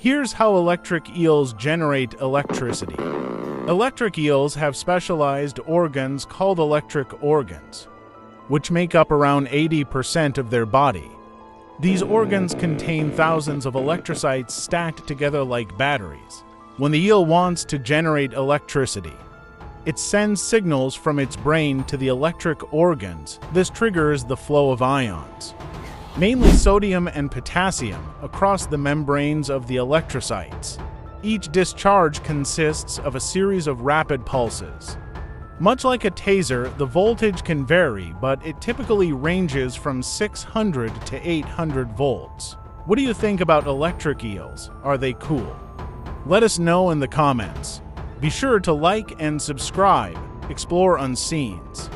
Here's how electric eels generate electricity. Electric eels have specialized organs called electric organs, which make up around 80% of their body. These organs contain thousands of electrocytes stacked together like batteries. When the eel wants to generate electricity, it sends signals from its brain to the electric organs. This triggers the flow of ions mainly sodium and potassium, across the membranes of the electrocytes. Each discharge consists of a series of rapid pulses. Much like a taser, the voltage can vary, but it typically ranges from 600 to 800 volts. What do you think about electric eels? Are they cool? Let us know in the comments. Be sure to like and subscribe. Explore Unseens.